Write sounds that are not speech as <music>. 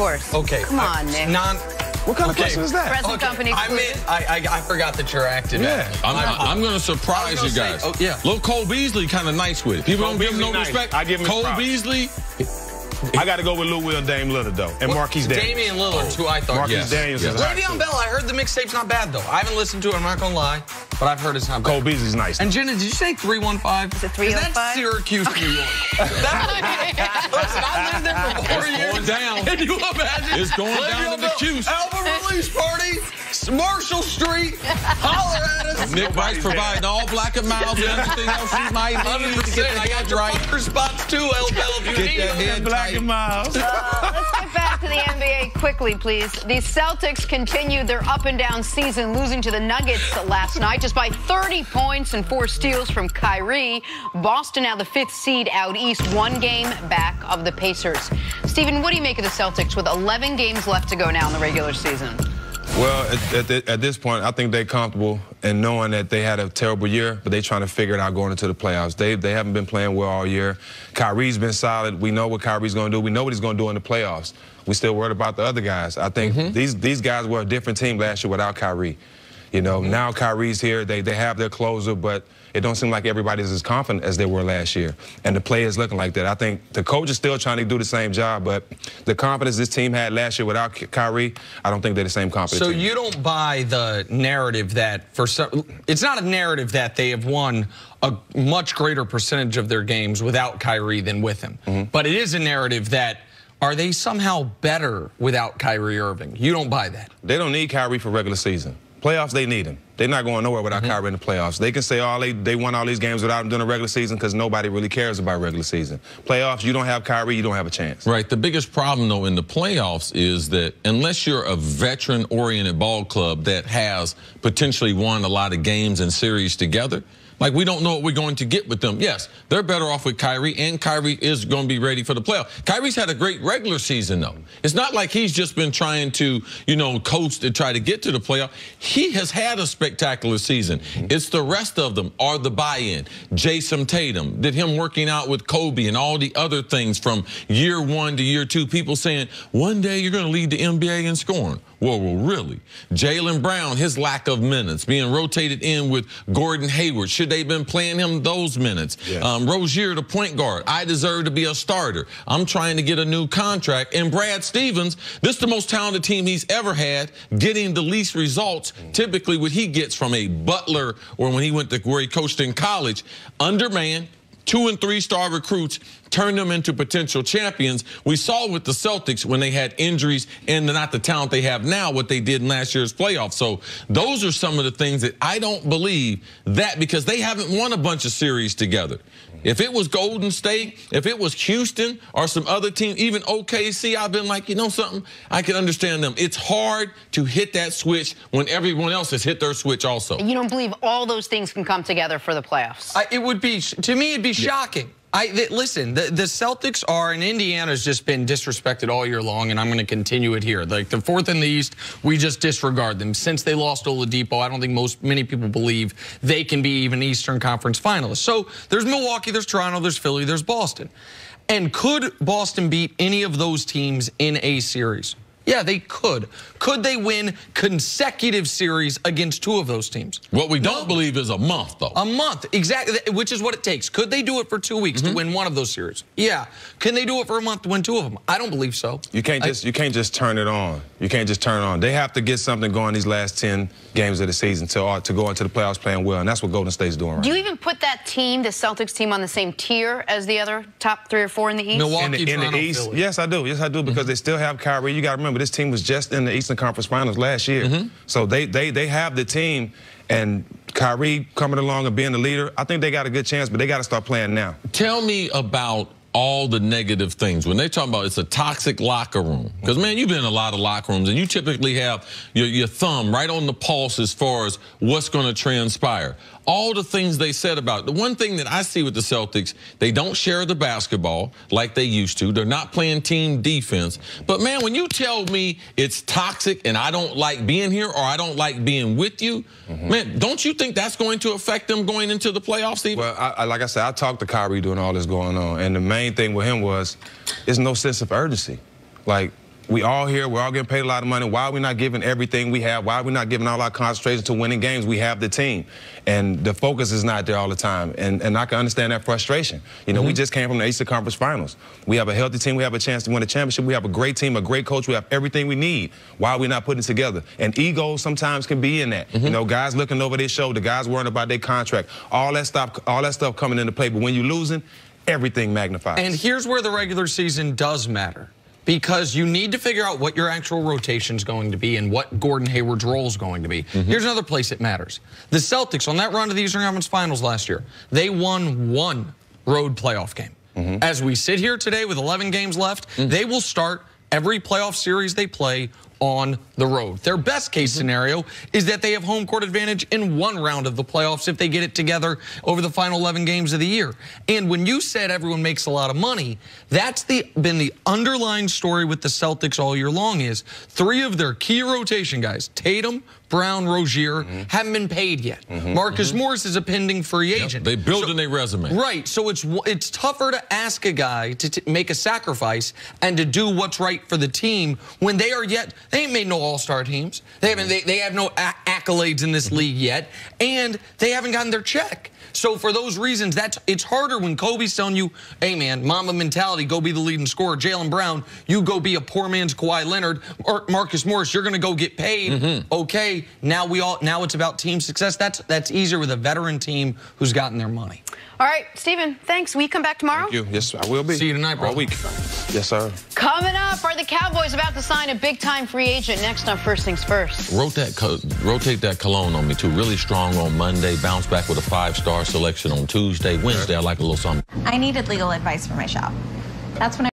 course. Okay. Come uh, on, Nick. Non. What kind Okay. of question is that? Present Okay, company I exclusive. meant I, I I forgot that you're active. Yeah. I'm, I- I'm going to surprise you gonna guys. say, oh, yeah. Little Cole Beasley kind of nice with it. People Cole don't give him no nice. respect. I give him Cole props. Beasley. I got to go with Lou Will and Dame Lillard, though. And Marquise Daniels. Damian Lillard's who I thought. Marquise Yes. Daniels Yes. Le'Veon. Bell, I heard the mixtape's not bad though. I haven't listened to it. I'm not gonna lie, but I've heard it's not bad. Cole Beasley's nice. And Jenna, did you say 315? Is it Is that 305? Syracuse, New York? <laughs> That- <laughs> Listen, I lived there for four It's years. going down. <laughs> Can you imagine? It's going down Le'Veon in the Bell, Q's. Album release party, Marshall Street. Holler at us. Nick Rice providing all Black and Milds and everything else you might need to 100%. get I the got head your right. bunker spots too, L Bell, if you Get need that head Black tight. and Miles. Uh, let's get back to the NBA quickly, please. The Celtics continued their up and down season, losing to the Nuggets last night just by 30 points and four steals from Kyrie. Boston now the fifth seed out east, one game back of the Pacers. Stephen, what do you make of the Celtics with 11 games left to go now in the regular season? Well, at, at, at this point, I think they're comfortable in knowing that they had a terrible year, but they're trying to figure it out going into the playoffs. They they haven't been playing well all year. Kyrie's been solid. We know what Kyrie's going to do. We know what he's going to do in the playoffs. We still worried about the other guys. I think mm-hmm. these these guys were a different team last year without Kyrie. You know, now Kyrie's here. They they have their closer, but it don't seem like everybody's as confident as they were last year. And the players looking like that. I think the coach is still trying to do the same job, but the confidence this team had last year without Ky- Kyrie, I don't think they're the same confidence. So team. you don't buy the narrative that for some, it's not a narrative that they have won a much greater percentage of their games without Kyrie than with him. Mm-hmm. But it is a narrative that are they somehow better without Kyrie Irving? You don't buy that. They don't need Kyrie for regular season. Playoffs, they need him. They're not going nowhere without mm-hmm. Kyrie in the playoffs. They can say all they they won all these games without him during the regular season because nobody really cares about regular season. Playoffs, you don't have Kyrie, you don't have a chance. Right. The biggest problem, though, in the playoffs is that unless you're a veteran oriented ball club that has potentially won a lot of games and series together, like we don't know what we're going to get with them. Yes, they're better off with Kyrie, and Kyrie is going to be ready for the playoff. Kyrie's had a great regular season, though. It's not like he's just been trying to, you know, coach to try to get to the playoff. He has had a spectacular season. Mm-hmm. It's the rest of them are the buy-in. Jayson Tatum, did him working out with Kobe and all the other things from year one to year two. People saying one day you're going to lead the NBA in scoring. Well, well, really? Jaylen Brown, his lack of minutes, being rotated in with Gordon Hayward. Should they have been playing him those minutes? Yeah. Um, Rozier, the point guard. I deserve to be a starter. I'm trying to get a new contract. And Brad Stevens, this is the most talented team he's ever had, getting the least results. Typically, what he gets from a Butler or when he went to where he coached in college, undermanned, two and three star recruits turn them into potential champions. We saw with the Celtics when they had injuries and not the talent they have now, what they did in last year's playoffs. So those are some of the things that I don't believe that because they haven't won a bunch of series together. If it was Golden State, if it was Houston or some other team, even OKC, I've been like, you know something, I can understand them. It's hard to hit that switch when everyone else has hit their switch also. You don't believe all those things can come together for the playoffs? I, it would be to me. It'd be shocking. I listen. The, the Celtics are, and Indiana's just been disrespected all year long, and I'm going to continue it here. Like the fourth in the East, we just disregard them since they lost Oladipo. I don't think most many people believe they can be even Eastern Conference finalists. So there's Milwaukee, there's Toronto, there's Philly, there's Boston, and could Boston beat any of those teams in a series? Yeah, they could. Could they win consecutive series against two of those teams? What we don't believe is a month, though. A month, exactly, which is what it takes. Could they do it for two weeks to win one of those series? Yeah. Can they do it for a month to win two of them? I don't believe so. You can't I- just you can't just turn it on. You can't just turn it on. They have to get something going these last ten games of the season to uh, to go into the playoffs playing well, and that's what Golden State's doing right Do you even put that team, the Celtics team, on the same tier as the other top three or four in the East? Milwaukee, in the, in Toronto, the East, Philly. yes, I do. Yes, I do because they still have Kyrie. You got to remember, this team was just in the Eastern Conference Finals last year, mm-hmm. so they they they have the team, and Kyrie coming along and being the leader. I think they got a good chance, but they got to start playing now. Tell me about all the negative things when they talk about it's a toxic locker room. Because man, you've been in a lot of locker rooms, and you typically have your, your thumb right on the pulse as far as what's going to transpire. All the things they said about it. the one thing that I see with the Celtics, they don't share the basketball like they used to. They're not playing team defense. But man, when you tell me it's toxic and I don't like being here or I don't like being with you, mm-hmm. man, don't you think that's going to affect them going into the playoffs, Steve? Well, I, I, like I said, I talked to Kyrie doing all this going on, and the main thing with him was, there's no sense of urgency. Like We all here. We're all getting paid a lot of money. Why are we not giving everything we have? Why are we not giving all our concentration to winning games? We have the team, and the focus is not there all the time. And and I can understand that frustration. You know, mm-hmm. we just came from the Eastern Conference Finals. We have a healthy team. We have a chance to win a championship. We have a great team, a great coach. We have everything we need. Why are we not putting it together? And ego sometimes can be in that. Mm-hmm. You know, guys looking over their shoulder, guys worrying about their contract, all that stuff, all that stuff coming into play. But when you're losing, everything magnifies. And here's where the regular season does matter because you need to figure out what your actual rotation is going to be and what Gordon Hayward's role is going to be. Mm-hmm. Here's another place it matters. The Celtics, on that run to the Eastern Conference Finals last year, they won one road playoff game. Mm-hmm. As we sit here today with 11 games left, mm-hmm. they will start every playoff series they play on the road. Their best case scenario is that they have home court advantage in one round of the playoffs if they get it together over the final 11 games of the year. And when you said everyone makes a lot of money, that's the been the underlying story with the Celtics all year long is three of their key rotation guys, Tatum, Brown, Rozier, mm-hmm. haven't been paid yet. Mm-hmm. Marcus mm-hmm. Morris is a pending free agent. Yep. They build so, in their resume. Right. So it's it's tougher to ask a guy to t- make a sacrifice and to do what's right for the team when they are yet they ain't made no All-Star teams. They haven't they, they have no accolades in this league yet, and they haven't gotten their check. So for those reasons, that's it's harder when Kobe's telling you, "Hey man, Mamba mentality, go be the leading scorer." Jaylen Brown, you go be a poor man's Kawhi Leonard, or Marcus Morris, you're going to go get paid. Mm-hmm. Okay, now we all now it's about team success. That's that's easier with a veteran team who's gotten their money. All right, Stephen, thanks. We come back tomorrow? Thank you. Yes, I will be. See you tonight, bro. All week. Yes, sir. Coming up, are the Cowboys about to sign a big-time free agent? Next on First Things First. Rotate that, rotate that cologne on me, too. Really strong on Monday. Bounce back with a five-star selection on Tuesday. Wednesday, I like a little something. I needed legal advice for my shop. That's when I